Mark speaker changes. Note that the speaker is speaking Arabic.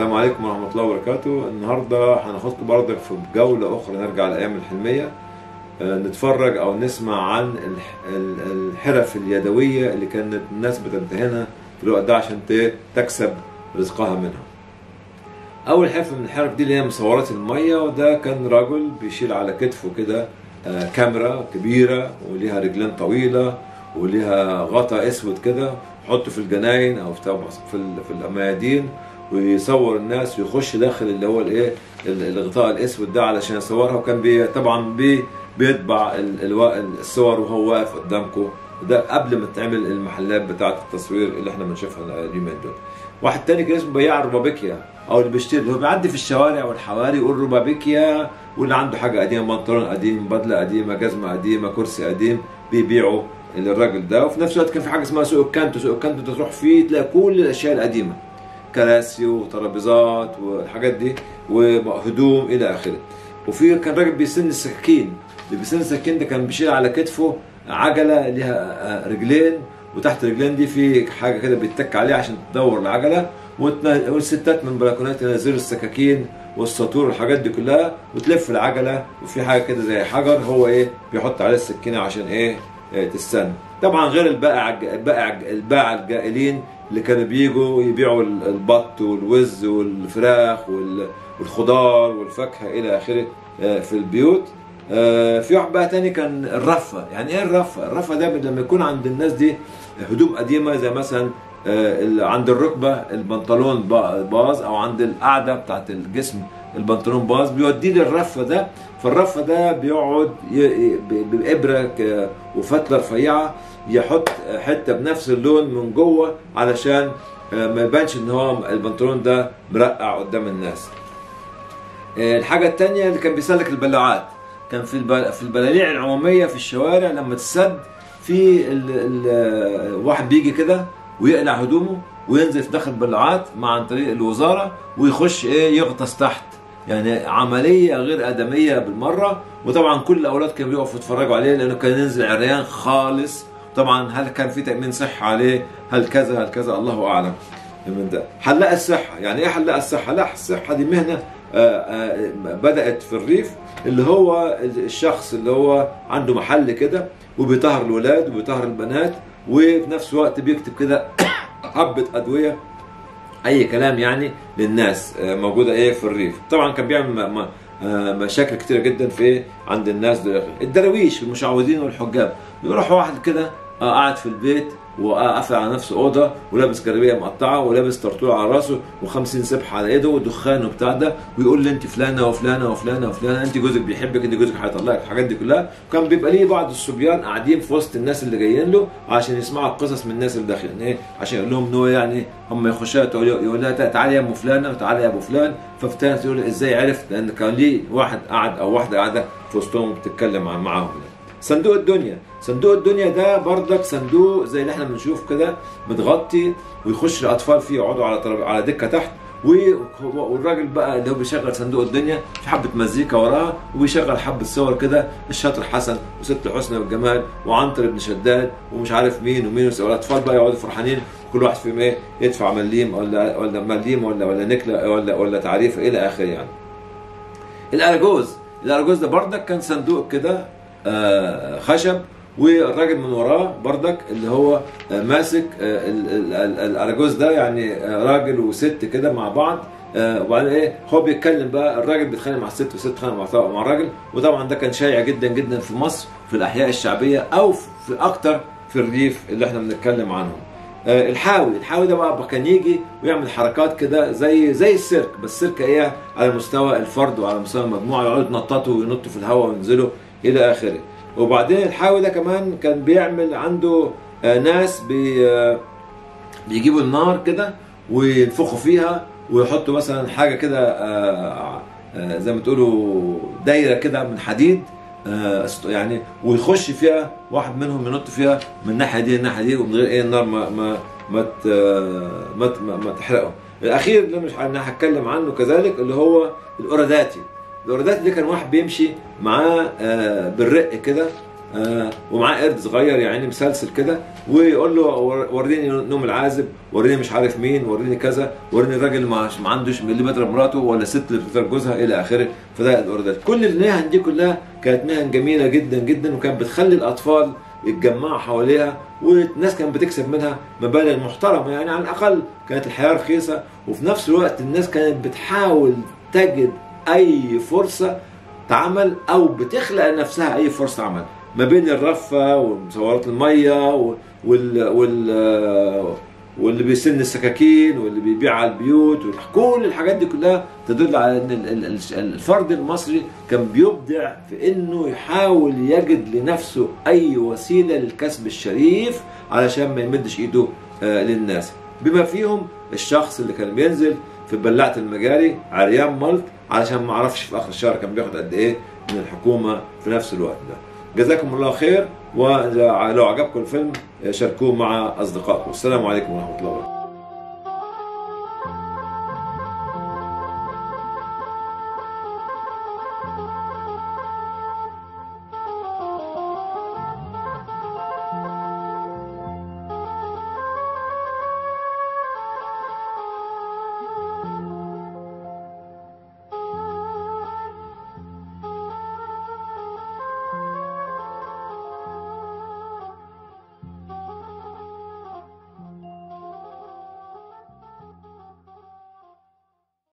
Speaker 1: السلام عليكم ورحمة الله وبركاته. النهاردة هناخدكم برضك في جولة أخرى نرجع لأيام الحلمية. آه، نتفرج أو نسمع عن الح- ال- الحرف اليدوية اللي كانت الناس بتمتهنها في الوقت ده عشان تكسب رزقها منها. أول حرف من الحرف دي اللي هي مصورات المية وده كان رجل بيشيل على كتفه كده آه، كاميرا كبيرة وليها رجلين طويلة وليها غطا أسود كده يحطه في الجناين أو في في ال- في الميادين ويصور الناس ويخش داخل اللي هو الإيه؟ ال- الغطاء الأسود ده علشان يصورها. وكان بي طبعا بي بيطبع الصور وهو واقف قدامكم. ده قبل ما تعمل المحلات بتاعة التصوير اللي إحنا بنشوفها اليومين دول. واحد تاني كان اسمه بياع الروبابيكيا أو اللي بيشتري. اللي هو بيعدي في الشوارع والحواري يقول روبابيكيا واللي عنده حاجة قديمة بنطلون قديم بدلة قديمة جزمة قديمة كرسي قديم بيبيعوا للراجل ده وفي نفس الوقت كان في حاجة اسمها سوق الكانتو. سوق الكانتو تروح فيه تلاقي كل الأشياء القديمة. كراسي وترابيزات والحاجات دي وهدوم إلى آخره. وفي كان راجل بيسن السكين. اللي بيسن السكين ده كان بيشيل على كتفه عجلة ليها رجلين. وتحت الرجلين دي في حاجة كده بيتك عليها عشان تدور العجلة. والستات من بلكونات ينزلوا السكاكين والسطور والحاجات دي كلها. وتلف العجلة. وفي حاجة كده زي حجر هو إيه بيحط عليه السكينة عشان إيه إيه تستنى. طبعا غير البائع البائع البائع الجائلين اللي كانوا بيجوا يبيعوا ال- البط والوز والفراخ وال- والخضار والفاكهة إلى آخره آه، في البيوت. آه، في واحد بقى تاني كان الرفة. يعني إيه الرفة؟ الرفة ده لما يكون عند الناس دي هدوم قديمة زي مثلا آه، عند الركبة البنطلون با- باظ أو عند القعدة بتاعت الجسم البنطلون باظ بيوديه للرفة ده. فالرفة ده بيقعد بإبرة وفتلة رفيعة يحط حتة بنفس اللون من جوه علشان آه، ما يبانش إن هو البنطلون ده مرقع قدام الناس. آه، الحاجة التانية اللي كان بيسلك البلاعات كان في في البلاليع العمومية في الشوارع لما تسد في ال ال واحد بيجي كده ويقلع هدومه وينزل في داخل البلاعات مع عن طريق الوزارة ويخش إيه يغطس تحت. يعني عملية غير آدمية بالمرة. وطبعا كل الأولاد كانوا بيقفوا يتفرجوا عليه لأنه كان ينزل عريان خالص. طبعا هل كان في تأمين صحة عليه؟ هل كذا هل كذا؟ الله أعلم. من ده. حلاق الصحة. يعني إيه حلاق الصحة؟ لا الصحة دي مهنة آه، آه، بدأت في الريف اللي هو الشخص اللي هو عنده محل كده وبيطهر الولاد وبيطهر البنات وفي نفس الوقت بيكتب كده حبة أدوية. أي كلام يعني للناس آه، موجودة إيه في الريف. طبعا كان بيعمل آه، مشاكل كتيرة جدا في عند الناس. دول الدراويش المشعوذين والحجاب. بيروح واحد كده قاعد في البيت وقافل على نفسه أوضة ولابس جلابيه مقطعة ولابس طرطور على راسه و50 سبحه على إيده ودخان وبتاع ده ويقول لي أنت فلانة وفلانة وفلانة وفلانة أنت جوزك بيحبك أنت جوزك هيطلقك الحاجات دي كلها. وكان بيبقى ليه بعض الصبيان قاعدين في وسط الناس اللي جايين له عشان يسمعوا القصص من الناس اللي داخلين إيه؟ عشان يقول لهم ان هو يعني هم تقول يقول لها تعالى يا ام فلانة وتعالى يا أبو فلان. ففتاه تقول إزاي عرفت؟ لأن كان ليه واحد قاعد أو واحدة قاعدة في وسطهم بتتكلم مع- معاهم. صندوق الدنيا. صندوق الدنيا ده بردك صندوق زي اللي إحنا بنشوف كده متغطي ويخش الأطفال فيه يقعدوا على طرب على دكة تحت والراجل بقى اللي هو بيشغل صندوق الدنيا في حبة مزيكا وراها وبيشغل حبة صور كده الشاطر حسن وست حسني والجمال وعنتر بن شداد ومش عارف مين ومين والأطفال بقى يقعدوا فرحانين كل واحد فيهم إيه يدفع مليم ولا ولا مليم ولا ولا نكلة ولا ولا تعريفه إلى آخره يعني. الأرجوز الأرجوز ده بردك كان صندوق كده خشب والراجل من وراه بردك اللي هو آه، ماسك آه، ال- ال- ال- الارجوز ده يعني آه، راجل وست كده مع بعض. آه، وبعدين إيه هو بيتكلم بقى الراجل بيتخانق مع الست والست بتتخانق مع مع الراجل. وطبعا ده كان شائع جدا جدا في مصر في الأحياء الشعبية أو في أكتر في الريف اللي إحنا بنتكلم عنهم آه، الحاوي الحاوي ده بقى كان يجي ويعمل حركات كده زي زي السيرك. بس السيرك إيه؟ على مستوى الفرد وعلى مستوى المجموعة يقعدوا يتنططوا وينطوا في الهواء وينزلوا. إلى آخره وبعدين الحاوي ده كمان كان بيعمل عنده آه، ناس بي آه، بيجيبوا النار كده وينفخوا فيها ويحطوا مثلا حاجة كده آه، زي ما تقولوا دايرة كده من حديد يعني ويخش فيها واحد منهم ينط فيها من الناحية دي للناحية دي ومن غير إيه النار ما ما ما ما, ما, ما تحرقه. الأخير اللي مش هتكلم عنه كذلك اللي هو الاوراداتي. الاوراداتي ده كان واحد بيمشي معاه آه، بالرق كده آه ومعاه قرد صغير يعني مسلسل كده ويقول له ور- وريني نوم العازب وريني مش عارف مين وريني كذا وريني الراجل ما عندوش اللي بيضرب مراته ولا الست اللي بتضرب جوزها إلى آخره. فده الاوردات كل المهن دي كلها كانت مهن جميلة جدا جدا وكانت بتخلي الأطفال يتجمعوا حواليها والناس كانت بتكسب منها مبالغ محترمة يعني على الأقل كانت الحياة رخيصة وفي نفس الوقت الناس كانت بتحاول تجد أي فرصة عمل أو بتخلق لنفسها أي فرصة عمل ما بين الرفة ومصورات المية وال وال واللي بيسن السكاكين واللي بيبيع على البيوت كل الحاجات دي كلها تدل على إن ال- ال- ال- الفرد المصري كان بيبدع في إنه يحاول يجد لنفسه أي وسيلة للكسب الشريف علشان ما يمدش إيده آه، للناس. بما فيهم الشخص اللي كان بينزل في بلاعه المجاري عريان ملط علشان ما أعرفش في آخر الشهر كان بياخد قد إيه من الحكومة في نفس الوقت ده. جزاكم الله خير ولو عجبكم الفيلم شاركوه مع أصدقائكم. السلام عليكم ورحمة الله وبركاته.